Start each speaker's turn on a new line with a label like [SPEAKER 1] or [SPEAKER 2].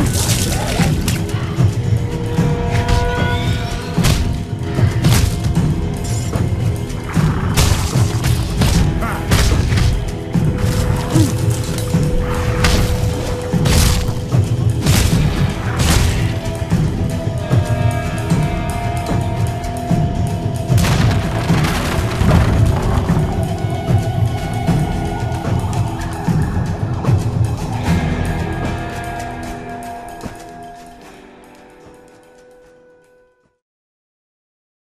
[SPEAKER 1] Ooh.